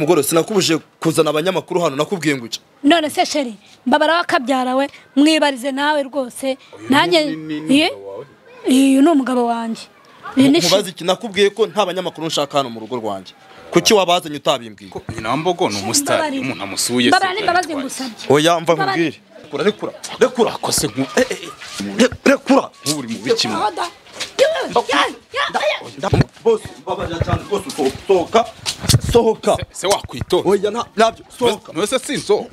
mugore sinakubuje kuzana abanyamakuru hano nakubwiye ngo iki none se sheri mbabara wakabyarawe mwibarize nawe rwose. Nanjye uyu ni umugabo wanjye. Mubaze iki? Nakubwiye ko nta banyamakuru nshaka hano mu rugo rwanjye. Kuki wabazanye utabimbwiye nyina mbogo ni umusitari umuntu amusuye mbabara se n'imbabazi ngusabye. oya mva nkubwire. Rekura rekura rekura akose nku eh, eh, Re- rekura. Nk'uri mu biki bose mbabarira cyane rwose uso- sohoka. Sohoka se wakwitonda oya nta- ntabyo sohoka. Mwese sinso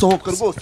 sohoka. Rwose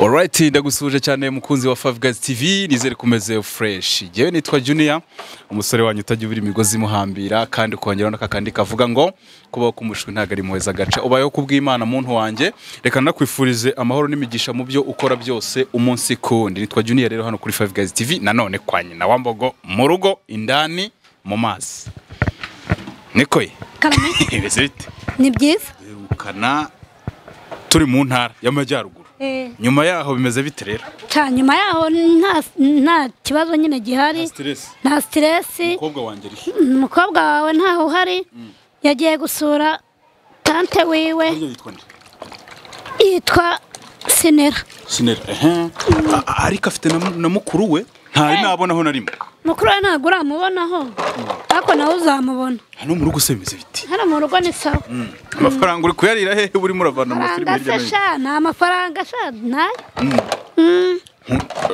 Alright ndagusuje cyane mukunzi wa Guys TV nizere kumeze fresh. Jewe nitwa Junior umusore wanyu utajya ubira imigozi imuhambira kandi ukongeraho n'akakandi kavuga ngo kubaho kumushwi ntago ari muheza gaca ubayeho kubw'Imana muntu wanjye reka nakwifurize amahoro n'imigisha mu byo ukora byose umunsi kundi. Nitwa Junior rero hano kuri Guys TV nanone kwa nyina wa mbogo mu rugo indani mu mazi. Bimeze bite ni byiza. Turi mu ntara y'amajyaruguru. Nyuma yaho bimeze bite rero? Nyuma yaho nta kibazo nyine gihari. Stress. Nta siteresi umukobwa wawe ntaho uhari. Yagiye gusura tante wiwe. Yitwa sinera. A- ariko afite na mu- na mukuru we? Ntari nabonaho na rimwe. Mukuru we ntabwo uramubonaho ariko nawe uzamubona. Hano mu rugo se bimeze biti hano mu rugo ni sawa. Amafaranga uri kuyarira hehe burimo uravana mu hirya no hino ni amafaranga sha na yo Mm.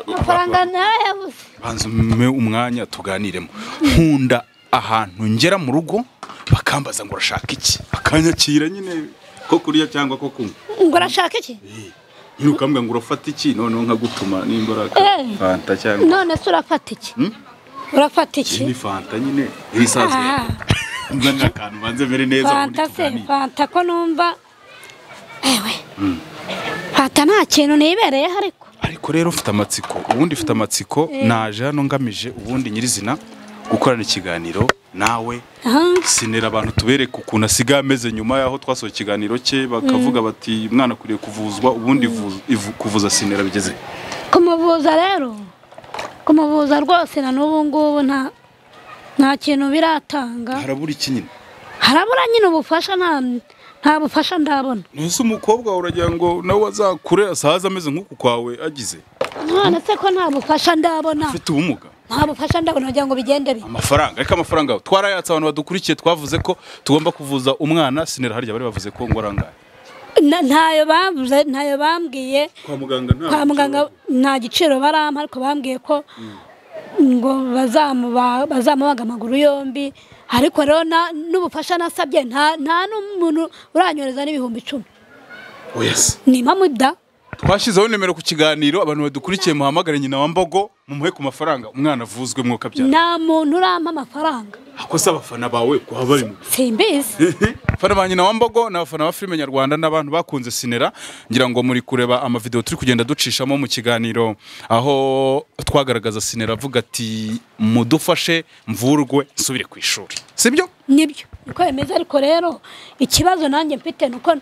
amafaranga na yo yabuze. Banza umpe umwanya tuganiremo. Nkunda ahantu ngera mu rugo bakambaza ngo urashaka iki? Akanyakira nyine ko kurya cyangwa ko kunywa. Ngo urashaka iki? Nyine ukambwira ngo urafata iki? Noneho nkagutuma nimba Eh. fanta cyangwa none se urafata iki? Urafata iki? Iyi ni fanta nyine? Ibisanzwe Ah. nzanira akantu banze mbere neza fanta se fanta ko numva. Ewe. Fanta nta kintu nibereyeho ariko. Ariko rero ufite amatsiko. Ubundi ufite amatsiko naje hano ngamije ubundi nyirizina gukorana ikiganiro nawe. Sinera abantu tubereka ukuntu asigaye ameze nyuma y'aho twasohoye ikiganiro cye bakavuga bati umwana akwiriye kuvuzwa ubundi kuvuza sinera bigeze. Kumuvuza rero? Kumuvuza rwose na n'ubu ngubu nta nta kintu biratanga. Harabura iki nyine? Harabura nyine ubufasha nta nta bufasha ndabona. Ese umukobwa wawe uragira ngo nawe azakure asaze ameze nk'uku kwawe agize. None se ko nta bufasha ndabona? Ufite ubumuga. Nta bufasha ndabona kugira ngo bigende bi amafaranga ariko amafaranga. Twarayatse abantu badukurikiye twavuze ko tugomba kuvuza umwana sinera harya bari bavuze ko ngo arangaye ntayo bavuze ntayo bambwiye. Kwa muganga nta kwa muganga nta giciro barampa ariko bambwiye ko ngo bazamuba- bazamubaga amaguru yombi. Ariko rero na- n'ubufasha nasabye nta nta n'umuntu uranyoreza n'ibihumbi icumi. Oya se ni impamvu da. Twashyizeho nimero ku kiganiro abantu badukurikiye muhamagare nyina wa mbogo mumuhe ku mafaranga umwana avuzwe mwuka byara nta muntu urampa amafaranga. Ako se abafana bawe kuba bari mu simbizi abafana ba nyina wa mbogo ni abafana ba filime nyarwanda n'abantu bakunze sinera ngira ngo muri kureba amavideo turi kugenda ducishamo mu kiganiro. Aho twagaragaza sinera avuga ati mudufashe mvurwe nsubire ku ishuri. Sibyo? Ni byo. Niko bimeze ariko rero ikibazo nanjye mfite ni uko n-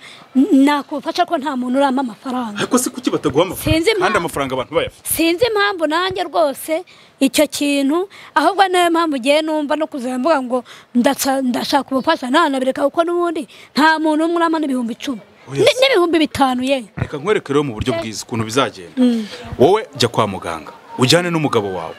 nakubufasha ko nta muntu urampa amafaranga. Ariko se kuki bataguha amafaranga? Kandi amafaranga abantu bayafite sinzi impamvu nanjye rwose icyo kintu ahubwo niyo mpamvu ugiye numva no kuzajya mvuga ngo ndashaka ubufasha. Nanabireka kuko n'ubundi nta muntu umwe urampa n'ibihumbi icumi. Ni- n'ibihumbi bitanu ye. Reka nkwereke rero mu buryo bwiza ukuntu bizagenda. Wowe jya kwa muganga. Ujyane n'umugabo wawe.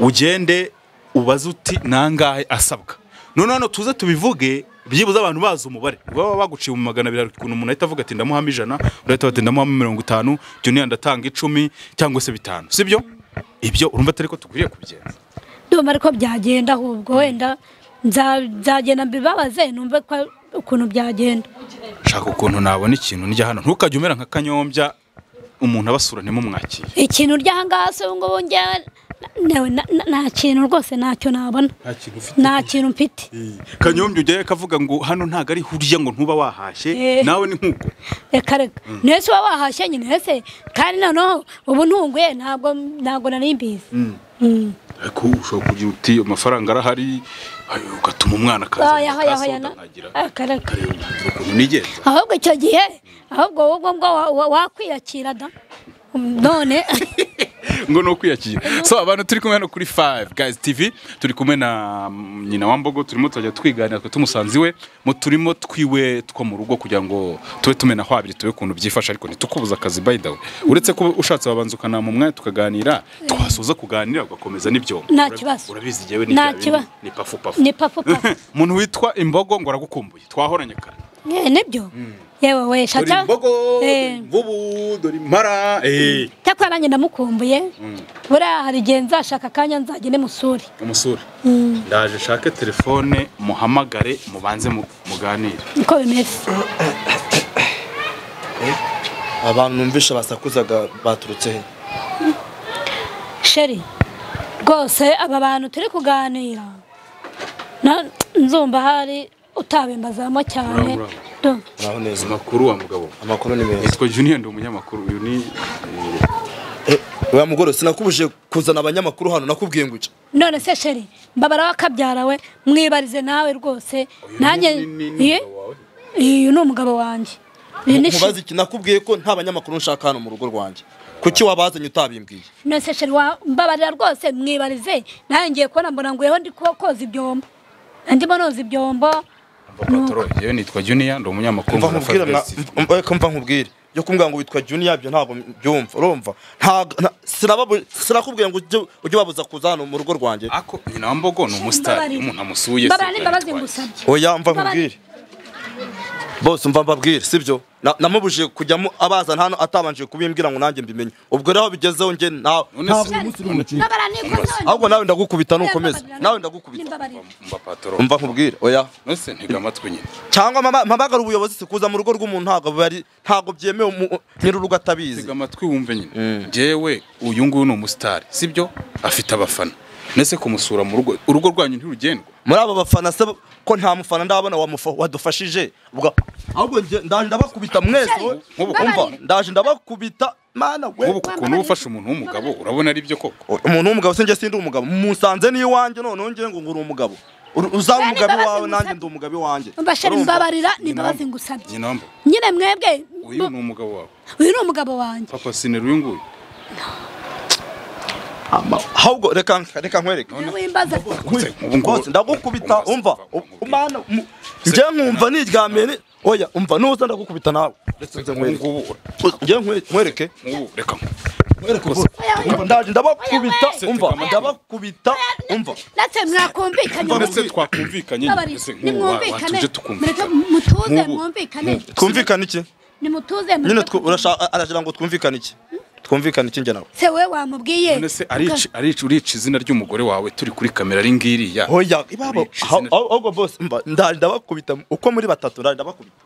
Ugende ubaze uti nangahe? asabwa. None hano tuze tubivuge byibuze abantu bazi umubare. Baba baguciye mu magana abiri ukuntu umuntu ahita avuga ati ndamuhamo ijana urahita bati ndamuhamo mirongo itanu juniya ndatanga icumi cyangwa se bitanu. Sibyo? Ibyo urumva atari ko dukwiriye kubigenza. Ndumva ariko byagenda ahubwo wenda nza- nzagenda mbibabaze numve ko ukuntu byagenda. Shaka ukuntu nabona ikintu njya hano. Ntukajye umera nka kanyombya umuntu abasura ntimumwakire ikintu urya ahangaha se ubu ngubu nta kintu rwose ntacyo nabona. Nta kintu mfite. Kanyombya ujyayo kavuga ngo hano ntabwo ari hurya ngo ntuba wahashye Eh. nawe ni nk'uko? Reka reka. Nese uba wahashye nyine ese kandi noneho ubu ntunguye ntabwo ntabwo nari mbizi. Mm. ariko ushobora kugira uti amafaranga arahari ugatuma umwana akaza nkagira ukuntu nigenza ahubwo icyo gihe ahubwo wowe wakwiyakira da. None. ngo ni ukwiyakira. So abantu turi kumwe hano kuri 5 guys tv turi kumwe na mm, nyina wa mbogo turimo turajya twiganira twe tumusanze iwe mu turimo twiwe two mu rugo kugira ngo tube tumena aho habiri tube ukuntu byifashe ariko ntitukubuza akazi by the way. Uretse ko ushatse wabanza ukanama umwanya tukaganira twasoza kuganira ugakomeza n'ibyo. Nta kibazo. urabizi jyewe ni pafu pafu ni papu papu umuntu witwa imbogo ngo aragukumbuye. Twahoranye kare. Eh, ni byo? Yewe we dore shaka imbogo dore Eh. impara cyakora nanjye ndamukumbuye buriya hari igihe nzashaka akanya nzagende musuri umusore ndaje shake telefone muhamagare mubanze mu- muganire niko bimeze abantu numvisha basakuzaga baturutse he sheri rwose aba bantu turi kuganira na- nzumva hari utabimbazamo cyane Muraho neza amakuru wa mugabo. Amakuru ni meza. Yitwa junior ndi umunyamakuru uyu ni Eh, oya mugore sinakubuje kuzana abanyamakuru hano? Nakubwiye ngo uca none se sheri mbabara wakabyarawe mwibarize nawe rwose. Nanjye uyu ni umugabo wanjye. Mubaze iki? Nakubwiye ko nta banyamakuru nshaka hano mu rugo rwanjye. Kuki wabazanye utabimbwiye none se sheri mbabarira rwose mwibarize. Nanjye ngiye kubona mbona nguyeho ndi ko- koza ibyombo. Ndimo noza ibyombo. Yewe nitwa junior ndi umunyamakuru mva nkubwire yo kumbwira ngo witwa junior byo ntabwo byumva. Urumva? Sinakubwiye ngo ujye ubabuza kuza hano mu rugo rwanjye. Ako nyina wa mbogo ni umusitari umuntu amusuye oya mva nkubwire. Bose mva mbabwire sibyo? Na- namubujije kujyamo abazana hano atabanje kubimbwira ngo nanjye mbimenye. Ubwo rero bigezeho njye nikoze ahubwo nawe ndagukubita nukomeza nawe ndagukubita. Mva nkubwire oya. Cyangwa mama- mpamagara ubuyobozi si kuza mu rugo rw'umuntu ntabwo bari ntabwo byemewe nyir'urugo atabizi tega amatwi wumve nyine. Jewe uyu nguyu ni umusitari sibyo? Afite abafana. Nese kumusura mu rugo urugo rwanyu ntirugendwa? Muri abo bafana se ko nta mufana ndabona wadufashije? Ubwo ahubwo ndaje ndabakubita mwese. Nk'ubu- umva ndaje ndabakubita mana we. Nk'ubu ukuntu uba ufashe umuntu w'umugabo urabona ari byo koko? Umuntu w'umugabo se njye sindi umugabo. Musanze n'iwanjye noneho njye ngo nguri umugabo. Uzaba umugabo wawe nanjye ndi umugabo sheri Urumva? mbabarira n'imbabazi ngusabye nyine mwebwe uyu ni umugabo wawe. Uyu ni umugabo wanjye. Papa sinera uyu nguyu? Ahubwo reka reka nkwereke. Ndagukubita Umva, mu- njye nkumva niryamiye ni- oya umva nuza ndagukubita nawe. Njye nkwe- nkwereke. Reka ndaje ndabakubita umva ndabakubita umva. ndetse mwakumvikanye. Ndetse twakumvikanye twumvikane iki? Nimutuze nyine urashaka aragira ngo twumvikane iki? Twumvikane iki njye nawe? Se we wamubwiye? None se arica urica izina ry'umugore wawe turi kuri kamera ari ngiriya? Oya ibabo ahubwo bose ndabakubita uko muri batatu ndabakubita.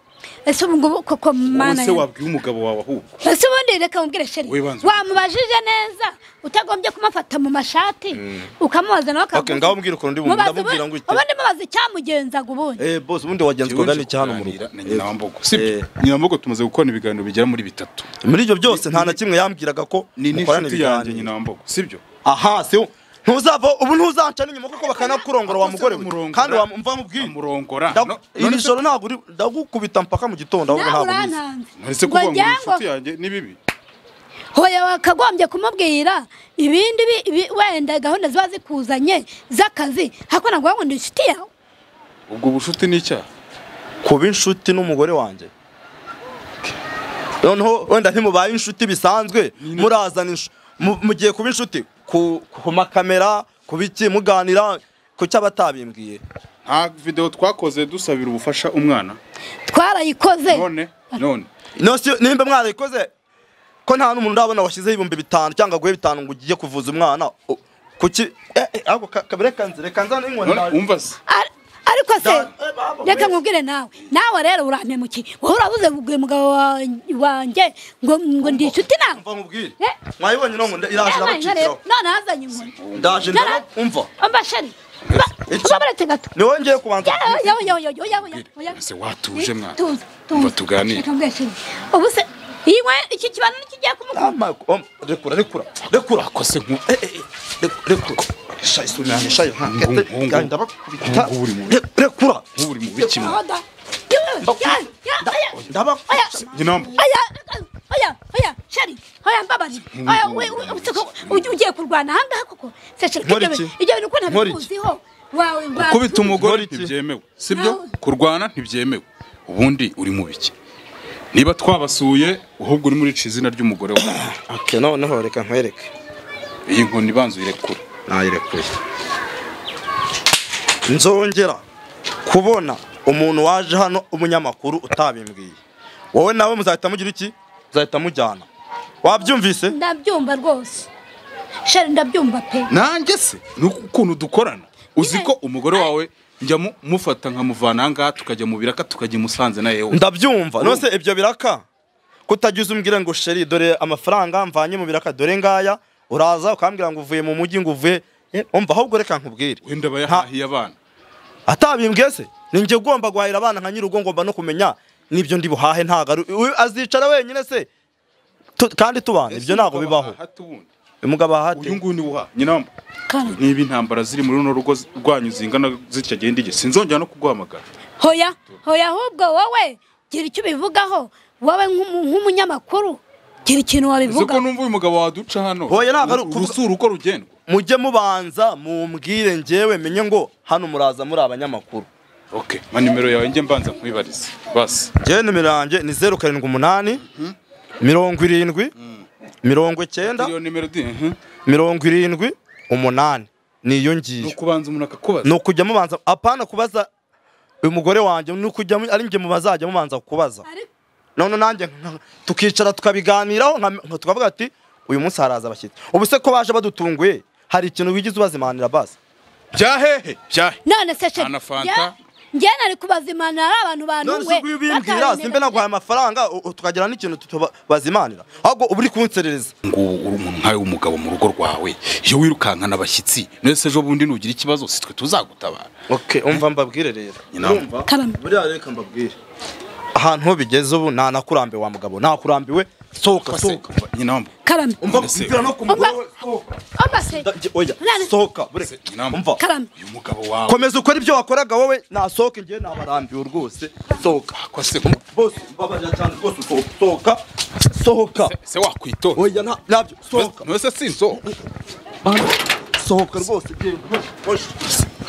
Ese ubu ngubu koko mana se wabwiye umugabo wawe ahubwo ese ubundi reka mubwire sheri. Wamubajije neza utagombye kumufata mu mashati ukamubaza nawe okay ngaho mbwira ukuntu ndi Mubaze ndamubwira ngo iki ubundi mubaze icyamugenzaga ubundi. Eh boss ubundi wagenzwaga n'iki hano mu rugo. kuganira na nyina wa mbogo. Sibyo Eh. nyina wa mbogo tumaze gukora ibiganiro bigera muri bitatu. Muri ibyo byose nta na kimwe yambwiraga ko ni n'inshuti yanjye ibiganiro. nyina wa mbogo. Sibyo aha se ntuzava ubu ntuzanca n'inyuma kuko bakanakurongora wa mugore we. kandi wamva mubwire amurongora. Iri joro ntabwo uri ndagukubita mpaka mu gitondo ahubwo ntabwo bizi urantanze none se Ngo kuvuga ngo inshuti ngo- yanjye ni bibi? Hoya wakagombye kumubwira ibindi bi- bi- wenda gahunda ziba zikuzanye z'akazi hako ntabwo ngo ndi inshuti yawe. Ubwo bucuti ni icyaha kuba inshuti n'umugore wanjye. Noneho wenda ntimubaye inshuti bisanzwe murazana mugiye kuba inshuti. Ku ku makamera ku biki muganira ku cyo abatabimbwiye nta video twakoze dusabira ubufasha umwana. Twarayikoze. None none. Nose nimba mwarayikoze ko nta n'umuntu urabona washyizeho ibihumbi bitanu cyangwa guhe bitanu ngo ugiye kuvuza umwana kuki? Eh, eh, ahubwo ka- ka- reka nze reka nze n'inkoni umva se. Ariko se reka nkubwire nawe. Nawe rero urampemukiye wowe urabuze kubwira umugabo wa- wanjye ngo ngo ndi inshuti nawe. Eh? mwayibonye no iraje irabacikiraho none hazanye inkoni ndaje ndaba umva. Umva sheri. Baretse gato ni wowe ngiye kubanza. Yawe, yawe, yawe, yawe, yawe, yawe. Ese watuje mwana. Umva tuganire. Ubu se nkwe iki kumukura Ama- om- rekura rekura rekura. Akose nku Eh, eh, reku- rekura. Useko ugiye kurwana ahangaha koko. Ibyo bintu- iki? ntabikuziho. Kubita umugore ntibyemewe sibyo kurwana ntibyemewe ubundi uri mu biki niba twabasuye ahubwo uri murica izina ry'umugore wawe noneho reka nkwereke iyi nkoni ibanza uyirekura nayirekuye nzongera kubona umuntu waje hano umunyamakuru utabimbwiye wowe nawe muzahita mugira iki? Muzahita mujyana. Wabyumvise? Ndabyumva rwose. Sheri ndabyumva pe. Nanjye se? Ni ukuntu dukorana. Uzi ko umugore wawe njya mu- mufata nkamuvana aha ngaha tukajya mu biraka tukajya i musanze na yewe? Ndabyumva. Nose ibyo biraka? Kutagize umbwira ngo sheri dore amafaranga mvanye mu biraka dore ngaya. Uraza ukambwira ngo uvuye mu mujyi ngo uvuye Eh, umva ahubwo reka nkubwire. Wenda bayahahiye abana. Atabimbwiye se? Ni njye ugomba guhahira abana nka nyir'urugo ngomba no kumenya n'ibyo ndi buhahe ntabwo ari uyu azicara wenyine se? Kandi tubana ibyo ntabwo bibaho. umugabo ahate uyu nguyu ni uha nyinamba niba intambara ziri muri runo rugo rwanyu zingana zitya genda igihe sinzongera no kuguhamagara. Hoya hoya ahubwo wowe gira icyo ubivugaho. Wowe nk'umu- nk'umunyamakuru. Gira ikintu uzi ko wabivugaho numva uyu mugabo waduca hano. Hoya ntabwo ari Uru- ukuvuga- urusura uko rugendwa mujye mubanza mumbwire njyewe menye ngo hano muraza muri abanyamakuru. Okay ma nimero yawe njye mbanza nkwibarize. Basi njyewe nimero yanjye ni zeru karindwi umunani mirongo irindwi mirongo icyenda mhm. mirongo irindwi umunani. Niyo ni ngiyo ukubanza umuntu akakubaza. Ni ukujya mubanza apana kubaza uyu mugore wanjye ni ukujya mu- ari njye mu bazajya mubanza kubaza Ariko- none nanjye tukicara tukabiganiraho nka- tukavuga ati uyu munsi haraza abashyitsi. Ubu se ko baje badutunguye hari ikintu wigize ubazimanira basi byahehe byahe none se sheri njye nari kubazimana ari abantu none bantuwe se uyu bimbwira simbe naguhaye amafaranga tukagira n'ikintu tubazimanira ahubwo uba uri kunserereza. Ngo uri umuntu nkawe w'umugabo mu rugo rwawe iyo wirukankana abashyitsi nese ejo bundi nugira ikibazo si twe tuzagutabara. Okay umva mbabwire rero. Buriya reka mbabwire. Ahantu bigeze ubu nta nakurambiwe wa mugabo. Nakurambiwe. Sohoka sohoka nyinamba karambe umva kugira no ku soka we umva se. Oya. Soka sohoka bureke nyinamba umva. Uyu mugabo wawe. Komeza ukora ibyo wakoraga wowe. Nasohoke ngiye nabarambiwe rwose. Sohoka kwase bose mbabaje cyane rwose sohoka sohoka sohoka se wakwito oya nabyo sohoka mwese soka. sohoka rwose genda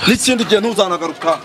n'ikindi gihe ntuzanagaruka